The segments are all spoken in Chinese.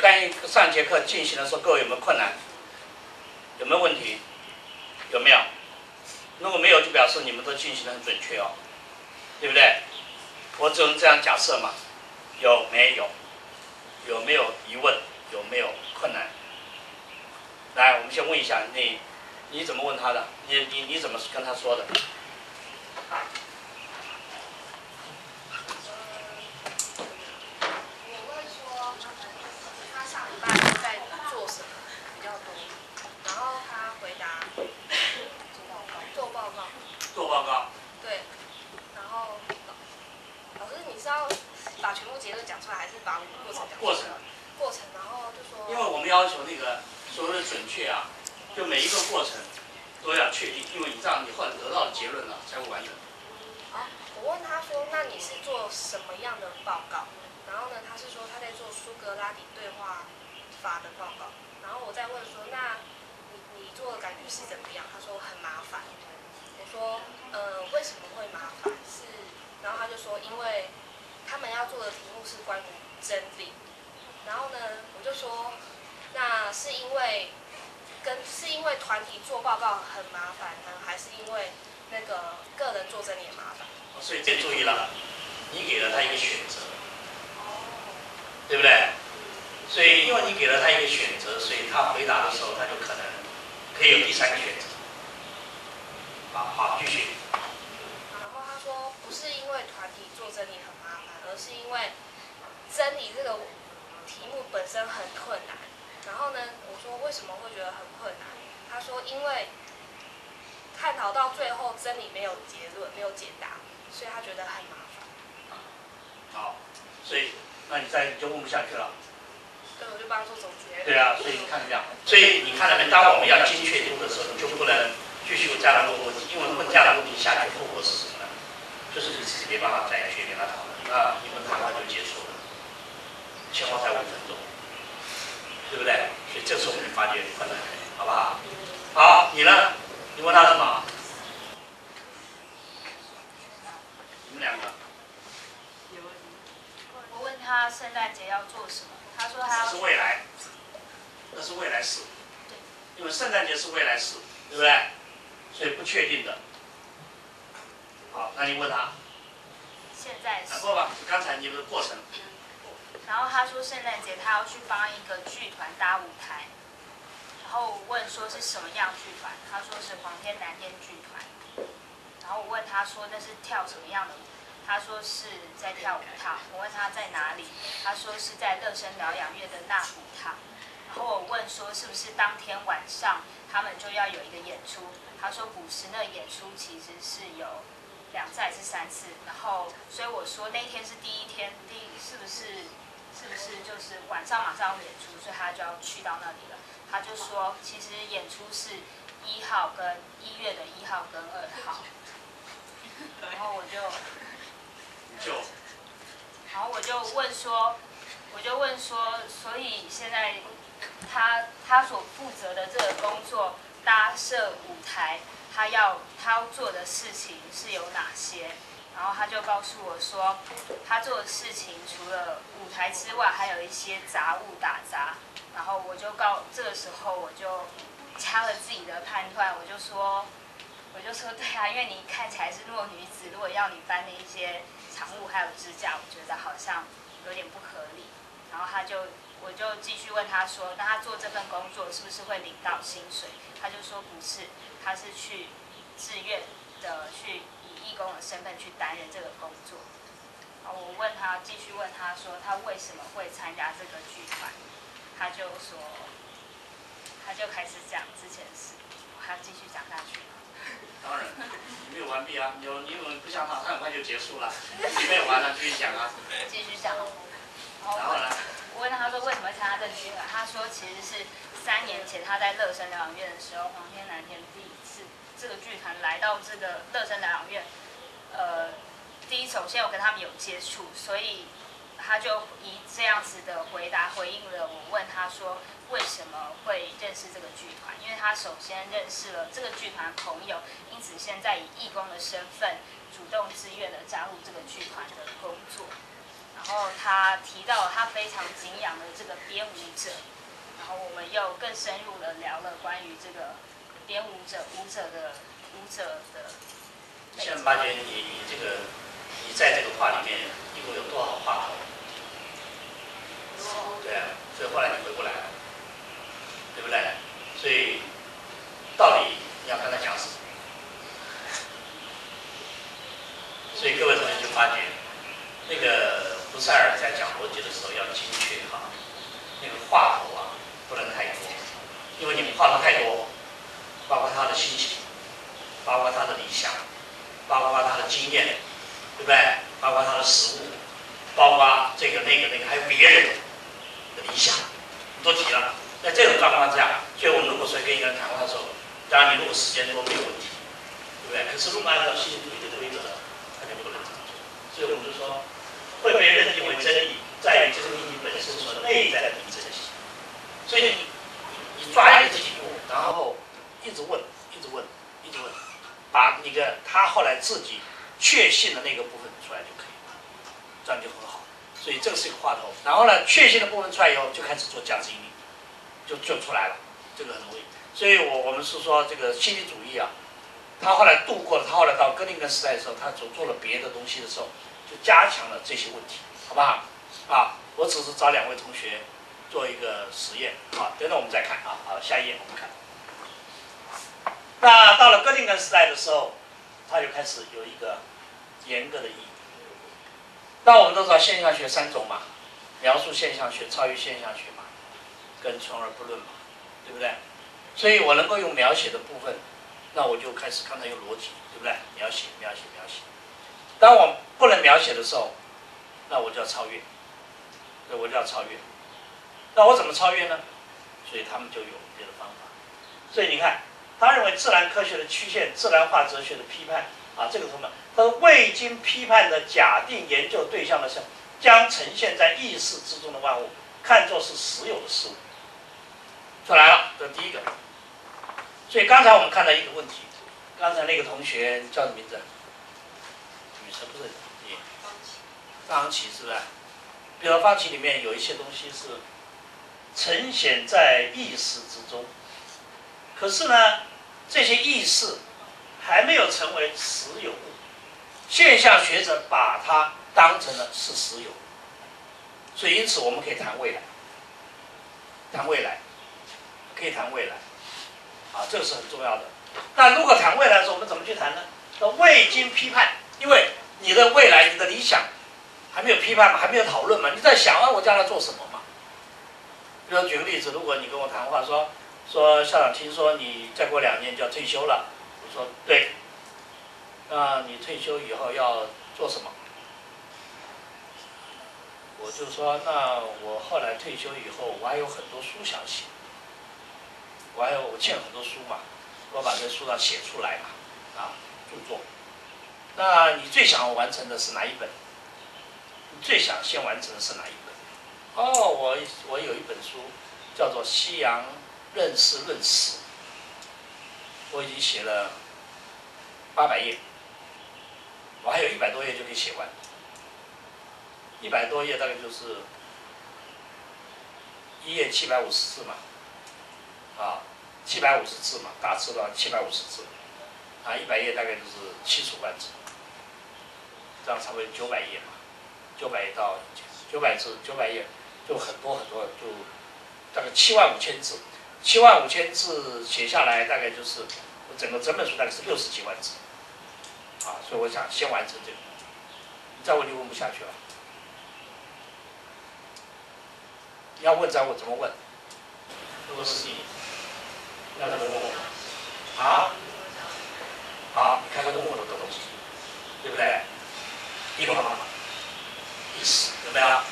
关于上节课进行的时候，各位有没有困难？有没有问题？有没有？如果没有，就表示你们都进行的很准确哦，对不对？我只能这样假设嘛。有没有？有没有疑问？有没有困难？来，我们先问一下你，你怎么问他的？你你你怎么跟他说的？过程，过程，然后就说，因为我们要求那个所谓的准确啊，就每一个过程都要确定，因为你这样你后来得到的结论呢才会完整。好，我问他说，那你是做什么样的报告？然后呢，他是说他在做苏格拉底对话法的报告。然后我再问说，那你你做的感觉是怎么样？他说很麻烦。我说，呃，为什么会麻烦？是，然后他就说，因为他们要做的题目是关于真理。然后呢，我就说，那是因为跟是因为团体做报告很麻烦呢，还是因为那个个人做真理麻烦？所以这注意了，你给了他一个选择，对不对？所以因为你给了他一个选择，所以他回答的时候他就可能可以有第三个选择。好好，继续。然后他说，不是因为团体做真理很麻烦，而是因为真理这个。题目本身很困难，然后呢，我说为什么会觉得很困难？他说因为探讨到最后真理没有结论，没有解答，所以他觉得很麻烦。好，所以那你再就问不下去了。对，我就帮做总结。对啊，所以你看这样，所以你看到没？当我们要精确度的时候，你就不能继续加了逻辑，因为问加了逻辑下去后果是什么呢？就是你自己没办法再去跟他讨论，啊你们谈话就结束了。前后才五分钟，对不对？所以这时候我们就发觉困难，好不好？好，你呢？你问他什么？你们两个。我问他圣诞节要做什么，他说他。是未来，那是未来式。因为圣诞节是未来式，对不对？所以不确定的。好，那你问他。现在是。说吧，刚才你的过程。然后他说圣诞节他要去帮一个剧团搭舞台，然后问说是什么样剧团，他说是黄天蓝天剧团。然后我问他说那是跳什么样的舞，他说是在跳舞踏。我问他在哪里，他说是在乐声疗养院的那舞踏。然后我问说是不是当天晚上他们就要有一个演出，他说不是，那演出其实是有两次还是三次。然后所以我说那天是第一天，第是不是？是不是就是晚上马上要演出，所以他就要去到那里了？他就说，其实演出是一号跟一月的一号跟二号。然后我就 就，然后我就问说，我就问说，所以现在他他所负责的这个工作搭设舞台，他要他要做的事情是有哪些？然后他就告诉我说，他做的事情除了舞台之外，还有一些杂物打杂。然后我就告这个时候我就加了自己的判断，我就说，我就说对啊，因为你看起来是弱女子，如果要你搬那一些长物还有支架，我觉得好像有点不合理。然后他就我就继续问他说，那他做这份工作是不是会领到薪水？他就说不是，他是去自愿的去以。义工的身份去担任这个工作，啊，我问他，继续问他说，他为什么会参加这个剧团？他就说，他就开始讲之前事，我还要继续讲下去吗？当然，你没有完毕啊，有你有不想他很快就结束了，你没有完了，继续讲啊。继续讲。然后呢？我问他说为什么会参加这个剧团？他说其实是三年前他在乐生疗养院的时候，黄天蓝天第一次这个剧团来到这个乐生疗养院。呃，第一，首先我跟他们有接触，所以他就以这样子的回答回应了我问他说为什么会认识这个剧团，因为他首先认识了这个剧团朋友，因此现在以义工的身份主动自愿的加入这个剧团的工作。然后他提到他非常敬仰的这个编舞者，然后我们又更深入的聊了关于这个编舞者舞者的舞者的。现在发觉你你这个你在这个话里面一共有多少话头？对啊，所以后来你回不来了，对不对？所以到底你要跟他讲什么？所以各位同学就发觉，那个胡塞尔在讲逻辑的时候要精确哈，那个话头啊不能太多，因为你们话头太多，包括他的心情，包括他的理想，包括他的经验，对不对？包括他的实物，包括这个那个那个，还有别人的理想，都提了。在这种状况之下，所以我们如果说跟一个人谈话的时候，当然你如果时间多没有问题，如果按照心理主义的规则，他就不能这么做。所以我们就说，会被认定为真理，在于这个命题本身所内在的真理。所以你你抓一个题目，然后一直问，一直问，一直问，把那个他后来自己确信的那个部分出来就可以了，这样就很好。所以这个是一个话头。然后呢，确信的部分出来以后，就开始做价值引领。就就出来了，这个很容易。所以我我们是说这个心理主义啊，他后来度过了，他后来到哥林根时代的时候，他做做了别的东西的时候，就加强了这些问题，好不好？啊，我只是找两位同学做一个实验，好，等等我们再看啊，好，下一页我们看。那到了哥林根时代的时候，他就开始有一个严格的意义。那我们都知道现象学三种嘛，描述现象学、超越现象学嘛。跟存而不论嘛，对不对？所以我能够用描写的部分，那我就开始刚才用逻辑，对不对？描写，描写，描写。当我不能描写的时候，那我就要超越，对，我就要超越。那我怎么超越呢？所以他们就有别的方法。所以你看，他认为自然科学的曲线、自然化哲学的批判啊，这个什么？他说未经批判的假定研究对象的是将呈现在意识之中的万物看作是实有的事物。出来了，这是第一个。所以刚才我们看到一个问题，刚才那个同学叫什么名字？女生不是你？方琦是不是？比如方琦里面有一些东西是呈现在意识之中，可是呢，这些意识还没有成为实有物，现象学者把它当成了是实有，所以因此我们可以谈未来，谈未来。可以谈未来，啊，这个是很重要的。那如果谈未来的时候，我们怎么去谈呢？那未经批判，因为你的未来、你的理想还没有批判嘛，还没有讨论嘛，你在想啊，我将来做什么嘛？比如举个例子，如果你跟我谈话说说校长，听说你再过两年就要退休了，我说对，那你退休以后要做什么？我就说，那我后来退休以后，我还有很多书想写。我还有我欠很多书嘛，我把这书上写出来嘛，啊，著作。那你最想完成的是哪一本？你最想先完成的是哪一本？哦，我我有一本书叫做《西洋认识论史》，我已经写了八百页，我还有一百多页就可以写完。一百多页大概就是一页七百五十字嘛。啊，七百五十字嘛，打字的话七百五十字，啊，一百页大概就是七十万字，这样差不多九百页嘛，九百页到九百字，九百页就很多很多，就大概七万五千字，七万五千字写下来大概就是我整个整本书大概是六十几万字，啊，所以我想先完成这个，你再问就问不下去了，要问再问怎么问？如果是你。要怎么弄？啊？好，你看看这木头的东西，对不对？一个方吗，意思怎么样？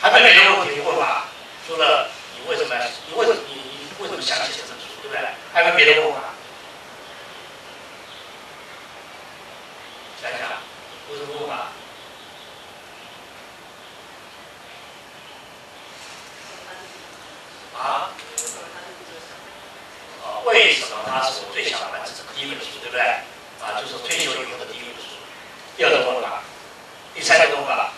还没别的问题问吧？除了你为什么？你为什么？你你为什么想写这本书？对不对？还没别的问法？想想，为什么问法？啊？为什么他是我最想完成的第一本书，对不对？啊，就是退休以后的第一本书。第二个问法，第三个问法，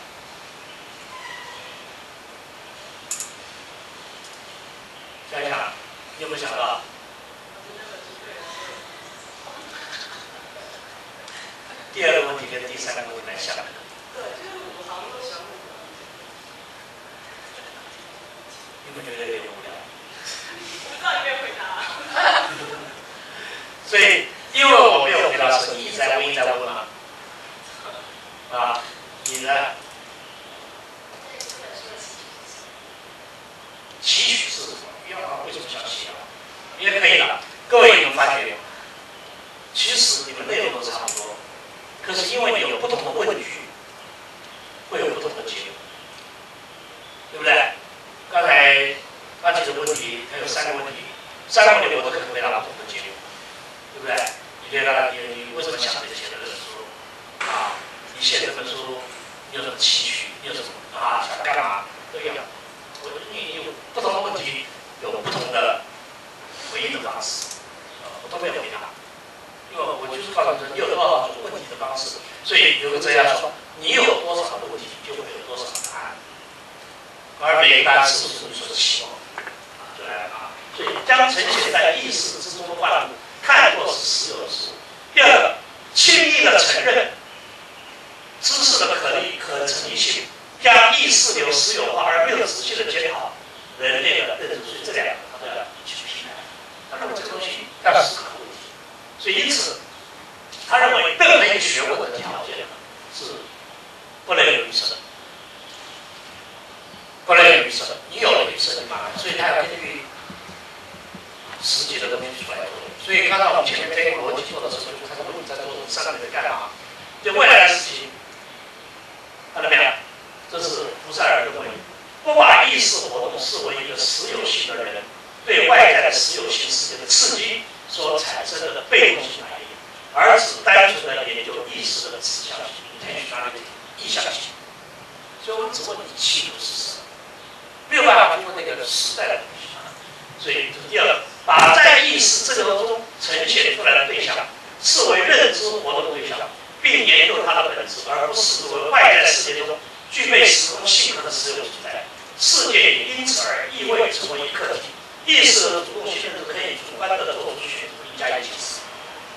第二个问题跟第三个问题蛮像的。你们觉得有点无聊？不知道你没有回答。所以，因为我没有回答，是你一直在问，一直在问嘛。啊，你呢？期许是什么？要为什么想写啊？也可以了。各位，你们发觉，其实你们内容可是因为有不同的问句，会有不同的结果，对不对？刚才他提的问题，它有三个问题，三个问题我都可能回答不同的结果，对不对？你觉得你你为什么想写这本书？啊，你写这本书有什么期许？有什么啊？想干嘛？都要。我你有不同的问题，有不同的回应的方式，呃，我都没有回答，因为我就是告诉你有多少问题方式，所以有个这样说，你有多少的问题，就会有多少答案，而每个答案是不是你所期望？就来了啊，所以将呈现在意识之中的万物看作是实有的事物。第二个，轻易的承认知识的可立可成立性。将意识流私有化而没有仔细的检讨人类的认知，所以这两个他都要一起去批判。他认为这个东西要思考问题，所以因此他认为任何一个学问的条件是不能有余生，不能有余生。你有了余生，你马上，所以他要根据实际的东西出来做。所以刚才我们前面这个逻辑做的时候，就他问在做上面在干嘛？就未来的事情，看到没有？这是福塞尔认为，不把意识活动视为一个实有性的人对外在的实有性世界的刺激所产生的被动性反应，而只单纯的研究意识的指向性、intentional 意向性。所以我只问你企图是什么，没有办法去问那个时代的东西。所以这是第二个，把在意识这个中呈现出来的对象视为认知活动对象，并研究它的本质，而不是作为外在世界中。具备时空性格的实有存在，世界也因此而意味成为一客体。意识的主动性是可以主观的做出选择，一加一减四。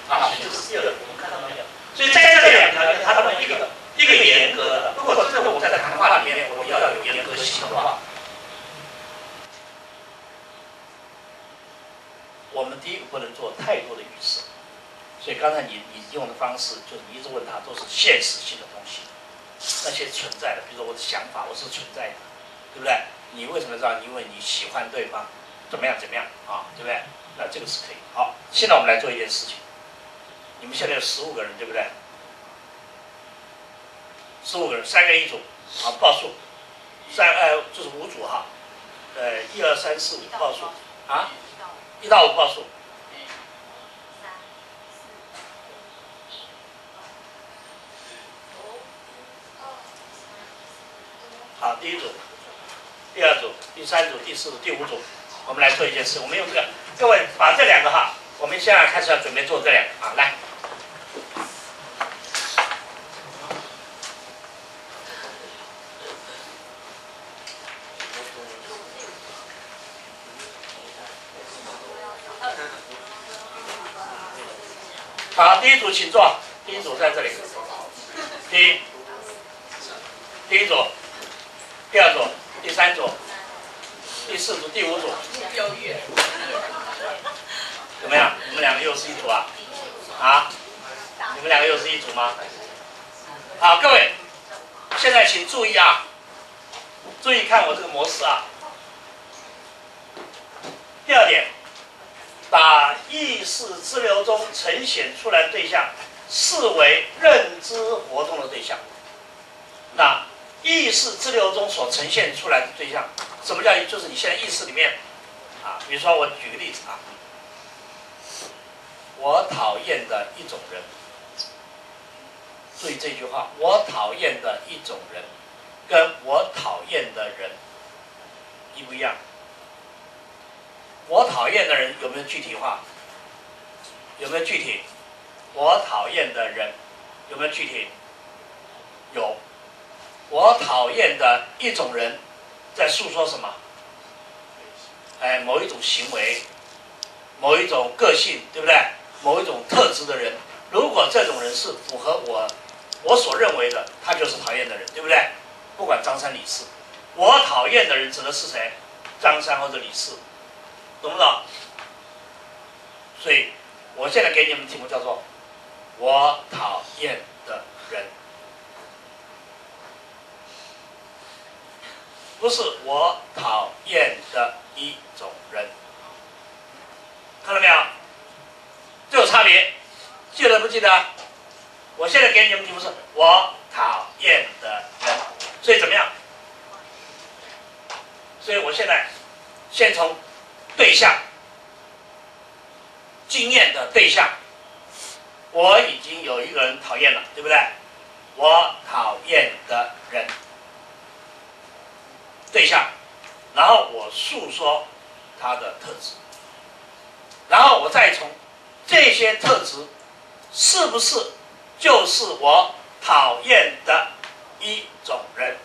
啊，这是第二个，我们看到没有？所以在这两条件，它的一个一个严格的。如果真的我在谈话里面，我们要有严格性的话，我们第一个不能做太多的预设。所以刚才你你用的方式，就是你一直问他都是现实性的东西。那些存在的，比如说我的想法，我是存在的，对不对？你为什么知道？因为你喜欢对方，怎么样怎么样啊？对不对？那这个是可以。好，现在我们来做一件事情。你们现在有十五个人，对不对？十五个人，三个人一组，好，报数。三呃，这是五组哈。呃，一二三四五报数啊，一到五报数。好，第一组，第二组，第三组，第四组，第五组，我们来做一件事。我们用这个，各位把这两个哈，我们现在开始要准备做这两个啊，来。好，第一组请坐，第一组在这里。第一，第一组。第二组，第三组，第四组，第五组，怎么样？你们两个又是一组啊？啊？你们两个又是一组吗？好，各位，现在请注意啊，注意看我这个模式啊。第二点，把意识之流中呈现出来对象视为认知活动的对象，那。意识之流中所呈现出来的对象，什么叫？就是你现在意识里面，啊，比如说我举个例子啊，我讨厌的一种人，注意这句话，我讨厌的一种人，跟我讨厌的人一不一样？我讨厌的人有没有具体化？有没有具体？我讨厌的人有没有具体？有。我讨厌的一种人，在诉说什么？哎，某一种行为，某一种个性，对不对？某一种特质的人，如果。这种人是符合我我所认为的，他就是讨厌的人，对不对？不管张三李四，我讨厌的人指的是谁？张三或者李四，懂不懂？所以，我现在给你们题目叫做“我讨厌的人”，不是我讨厌的一种人，看到没有？这有差别，记得不记得？我现在给你们题目是“我讨厌的人”，所以怎么样？所以我现在先从对象、经验的对象，我已经有一个人讨厌了，对不对？我讨厌的人对象，然后我诉说他的特质，然后我再从这些特质是不是就是我讨厌的一种人，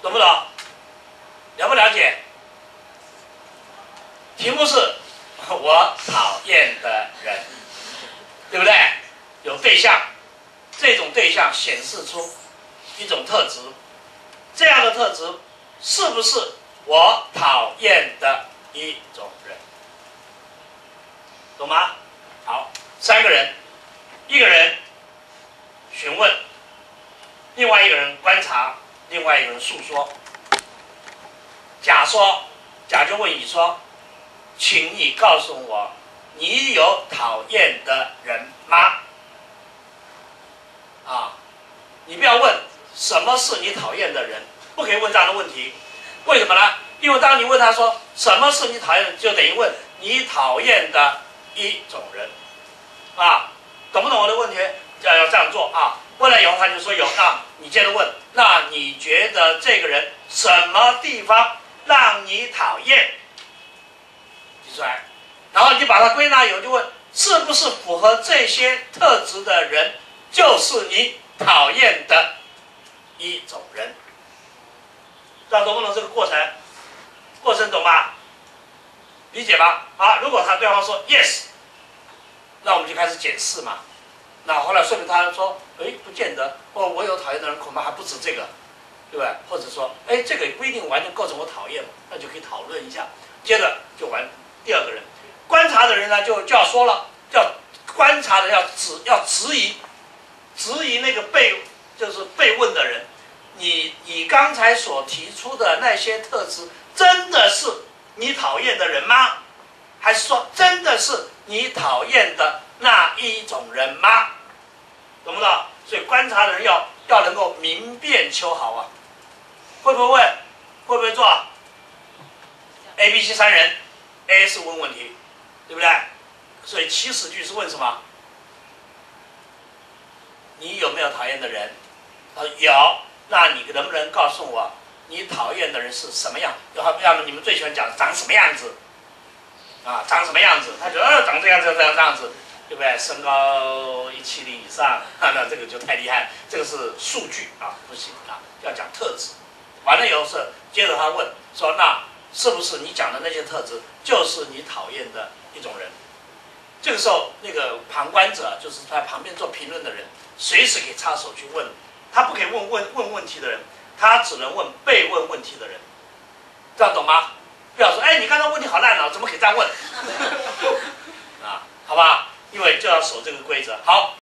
懂不懂？了不了解？题目是我讨厌的人，对不对？有对象，这种对象显示出一种特质，这样的特质是不是我讨厌的一种人？懂吗？好，三个人，一个人询问，另外一个人观察，另外一个人诉说。甲说，甲就问乙说：“请你告诉我，你有讨厌的人吗？”啊，你不要问什么是你讨厌的人，不可以问这样的问题。为什么呢？因为当你问他说什么是你讨厌的，就等于问你讨厌的一种人。啊，懂不懂我的问题？要要这样做啊。问了以后，他就说有。那你接着问，那你觉得这个人什么地方？让你讨厌，提出来，然后你把它归纳以后，就问是不是符合这些特质的人，就是你讨厌的一种人。知道懂不懂这个过程？过程懂吗？理解吧？好，如果他对方说 yes，那我们就开始解释嘛。那后来说明他说，哎，不见得，哦，我有讨厌的人，恐怕还不止这个。对吧？或者说，哎，这个也不一定完全构成我讨厌嘛，那就可以讨论一下。接着就玩第二个人，观察的人呢，就就要说了，要观察的要质要质疑，质疑那个被就是被问的人，你你刚才所提出的那些特质，真的是你讨厌的人吗？还是说真的是你讨厌的那一种人吗？懂不懂？所以观察的人要要能够明辨秋毫啊。会不会问？会不会做？A、B、C 三人，A 是问问题，对不对？所以起始句是问什么？你有没有讨厌的人？他说有。那你能不能告诉我，你讨厌的人是什么样？要要么你们最喜欢讲长什么样子？啊，长什么样子？他觉得长这样这样这样这样子，对不对？身高一七零以上，那这个就太厉害。这个是数据啊，不行啊，要讲特质。完了以后是接着他问说：“那是不是你讲的那些特质就是你讨厌的一种人？”这个时候，那个旁观者就是在旁边做评论的人，随时可以插手去问。他不可以问问问问题的人，他只能问被问问题的人。这样懂吗？不要说：“哎，你刚才问题好烂啊，怎么可以这样问？” 啊，好吧，因为就要守这个规则。好。